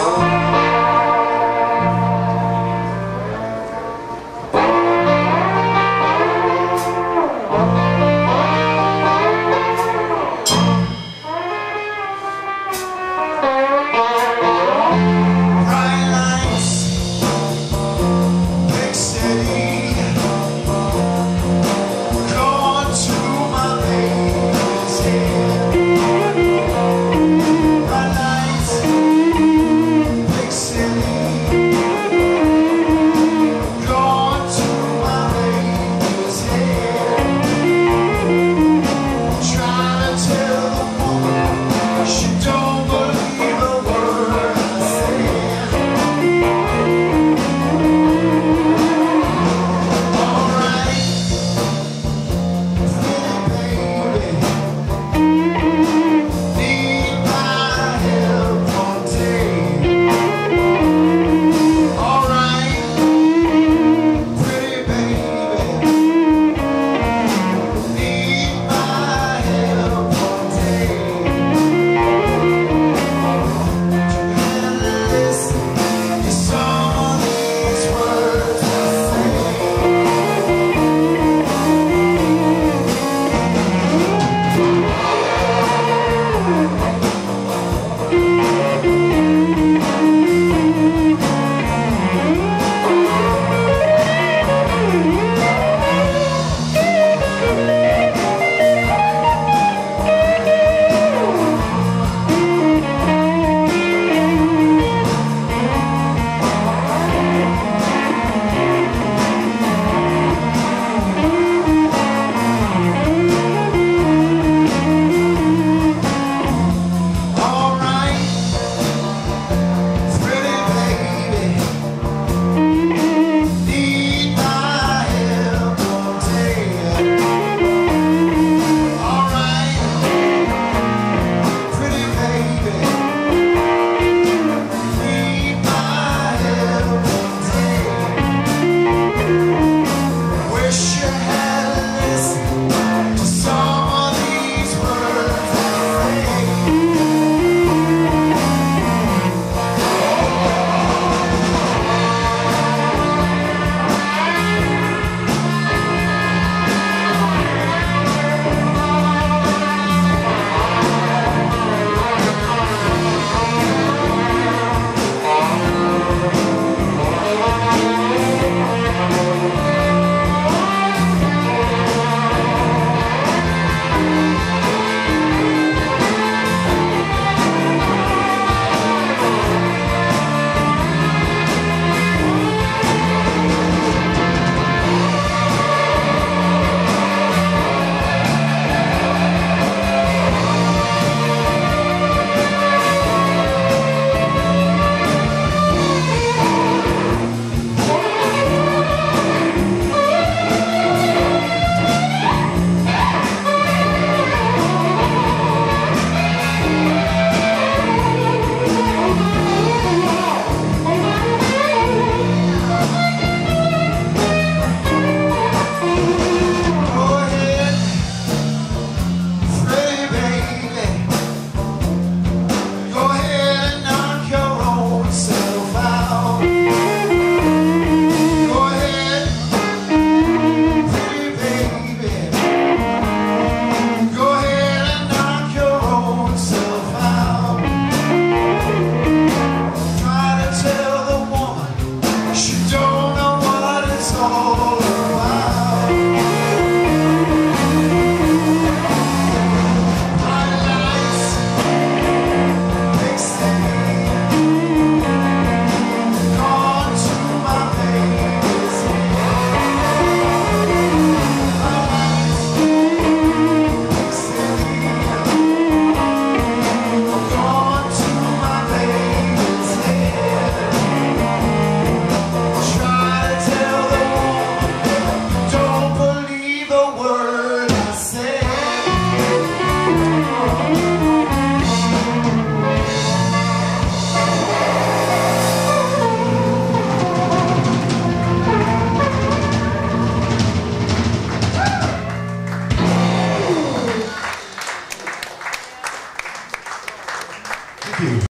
Oh.